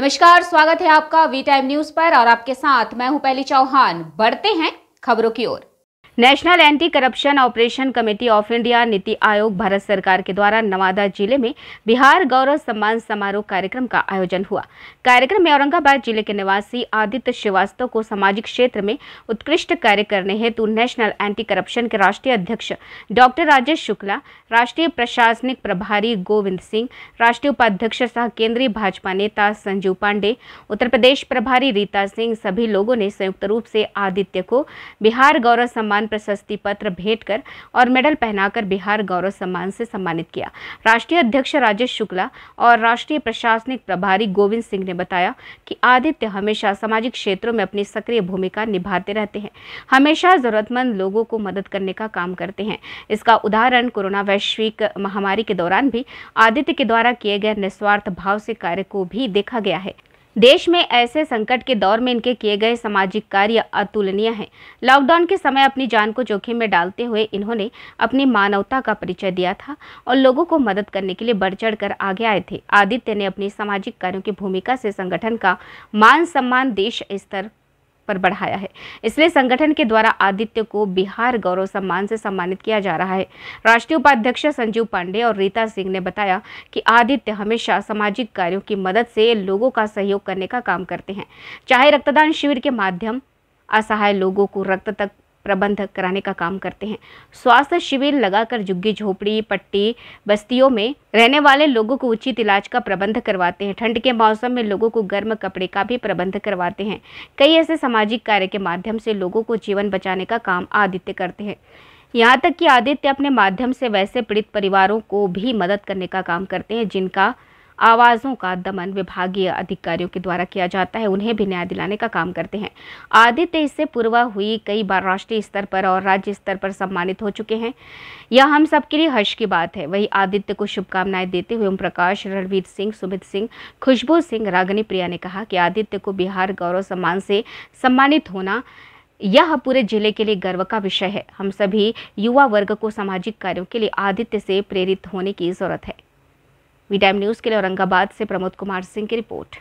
नमस्कार, स्वागत है आपका वी टाइम न्यूज़ पर और आपके साथ मैं हूँ पहली चौहान। बढ़ते हैं खबरों की ओर। National Anti Corruption Operation Committee of India, NITI Aayog, Bharat सरकार के द्वारा नवादा ज़िले में बिहार गौरव सम्मान समारोह कार्यक्रम का आयोजन हुआ। कार्यक्रम में औरंगाबाद ज़िले के निवासी आदित्य श्रीवास्तव को सामाजिक क्षेत्र में उत्कृष्ट कार्य करने हेतु नेशनल एंटी करप्शन के राष्ट्रीय अध्यक्ष डॉक्टर राजेश शुक्ला, राष्ट्रीय प्रशासनिक प्रभारी गोविंद सिंह, राष्ट्रीय उपाध्यक्ष सह केंद्रीय भाजपा नेता संजीव पांडे, उत्तर प्रदेश प्रभारी रीता सिंह, सभी लोगों ने संयुक्त रूप से आदित्य को बिहार गौरव सम्मान प्रशस्ति पत्र भेंट कर और मेडल पहनाकर बिहार गौरव सम्मान से सम्मानित किया। राष्ट्रीय अध्यक्ष राजेश शुक्ला और राष्ट्रीय प्रशासनिक प्रभारी गोविंद सिंह ने बताया कि आदित्य हमेशा सामाजिक क्षेत्रों में अपनी सक्रिय भूमिका निभाते रहते हैं। हमेशा जरूरतमंद लोगों को मदद करने का काम करते हैं। इसका उदाहरण कोरोना वैश्विक महामारी के दौरान भी आदित्य के द्वारा किए गए निस्वार्थ भाव से कार्य को भी देखा गया है। देश में ऐसे संकट के दौर में इनके किए गए सामाजिक कार्य अतुलनीय हैं। लॉकडाउन के समय अपनी जान को जोखिम में डालते हुए इन्होंने अपनी मानवता का परिचय दिया था और लोगों को मदद करने के लिए बढ़ चढ़ कर आगे आए थे। आदित्य ने अपनी सामाजिक कार्यों की भूमिका से संगठन का मान सम्मान देश स्तर पर बढ़ाया है। इसलिए संगठन के द्वारा आदित्य को बिहार गौरव सम्मान से सम्मानित किया जा रहा है। राष्ट्रीय उपाध्यक्ष संजीव पांडे और रीता सिंह ने बताया कि आदित्य हमेशा सामाजिक कार्यों की मदद से लोगों का सहयोग करने का काम करते हैं। चाहे रक्तदान शिविर के माध्यम असहाय लोगों को रक्त तक प्रबंध कराने का काम करते हैं। स्वास्थ्य शिविर लगाकर झुग्गी, झोपड़ी, पट्टी, बस्तियों में रहने वाले लोगों को उचित इलाज का प्रबंध करवाते हैं। ठंड के मौसम में लोगों को गर्म कपड़े का भी प्रबंध करवाते हैं। कई ऐसे सामाजिक कार्य के माध्यम से लोगों को जीवन बचाने का काम आदित्य करते हैं। यहाँ तक कि आदित्य अपने माध्यम से वैसे पीड़ित परिवारों को भी मदद करने का काम करते हैं, जिनका आवाज़ों का दमन विभागीय अधिकारियों के द्वारा किया जाता है, उन्हें भी न्याय दिलाने का काम करते हैं। आदित्य इससे पूर्व हुई कई बार राष्ट्रीय स्तर पर और राज्य स्तर पर सम्मानित हो चुके हैं। यह हम सबके लिए हर्ष की बात है। वही आदित्य को शुभकामनाएँ देते हुए ओम प्रकाश, रणवीर सिंह, सुमित सिंह, खुशबू सिंह, रागनी प्रिया ने कहा कि आदित्य को बिहार गौरव सम्मान से सम्मानित होना यह पूरे ज़िले के लिए गर्व का विषय है। हम सभी युवा वर्ग को सामाजिक कार्यों के लिए आदित्य से प्रेरित होने की ज़रूरत है। वी टाइम न्यूज़ के लिए औरंगाबाद से प्रमोद कुमार सिंह की रिपोर्ट।